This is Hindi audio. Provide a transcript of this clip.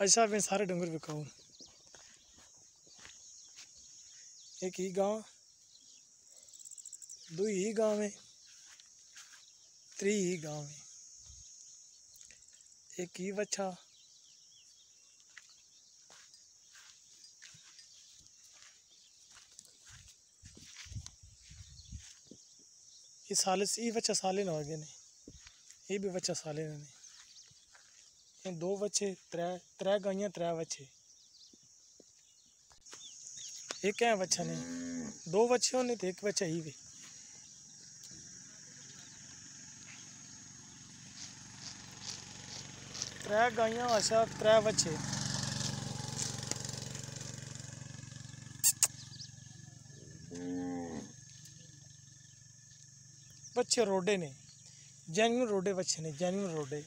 अच्छा मैं सारे डंगर बिकाऊँ। एक ही गाँव दुई ही गाँव में त्री ही गाँव में एक ही बच्चा। ये साले से ये बच्चा साले ना हो नहीं ये भी बच्चा साले ना नहीं दो बच्चे त्रै त्रै गाइयाँ, त्रै बच्चे एक है बच्चा ने। दो बच्चे होने तो एक बच्चा ही भी त्रै गाइयाँ अच्छा त्रै बच्चे बच्चे रोडे ने जैनुअन रोडे बच्चे ने जैनुअन रोडे।